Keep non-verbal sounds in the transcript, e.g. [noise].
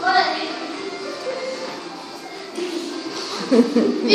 [laughs] 呵，你？